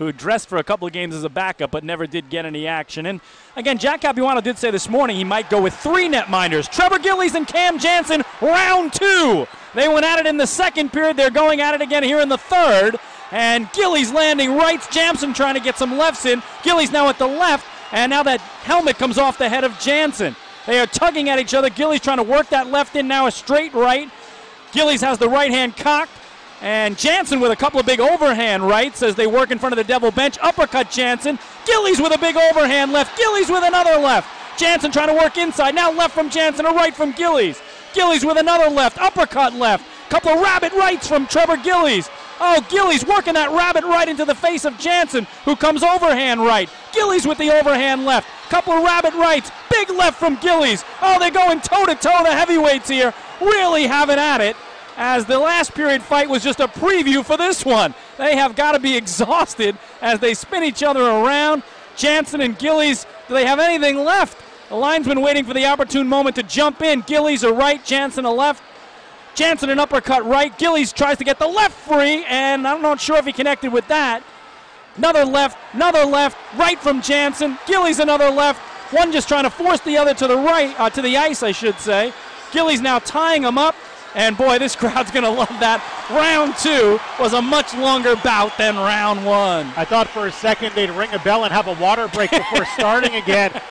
who dressed for a couple of games as a backup but never did get any action. And again, Jack Capuano did say this morning he might go with three netminders Trevor Gillies and Cam Janssen, round two. They went at it in the second period. They're going at it again here in the third. And Gillies landing rights. Janssen trying to get some lefts in. Gillies now at the left. And now that helmet comes off the head of Janssen. They are tugging at each other. Gillies trying to work that left in now a straight right. Gillies has the right hand cocked. And Janssen with a couple of big overhand rights as they work in front of the Devil bench. Uppercut Janssen. Gillies with a big overhand left. Gillies with another left. Janssen trying to work inside. Now left from Janssen, a right from Gillies. Gillies with another left. Uppercut left. Couple of rabbit rights from Trevor Gillies. Oh, Gillies working that rabbit right into the face of Janssen, who comes overhand right. Gillies with the overhand left. Couple of rabbit rights. Big left from Gillies. Oh, they're going toe to toe, the heavyweights here. Really having at it as the last period fight was just a preview for this one. They have got to be exhausted as they spin each other around. Janssen and Gillies, do they have anything left? The linesman waiting for the opportune moment to jump in. Gillies a right, Janssen a left. Janssen an uppercut right. Gillies tries to get the left free, and I'm not sure if he connected with that. Another left, another left, right from Janssen. Gillies another left. One just trying to force the other to the right, uh, to the ice, I should say. Gillies now tying him up. And boy, this crowd's going to love that. Round two was a much longer bout than round one. I thought for a second they'd ring a bell and have a water break before starting again.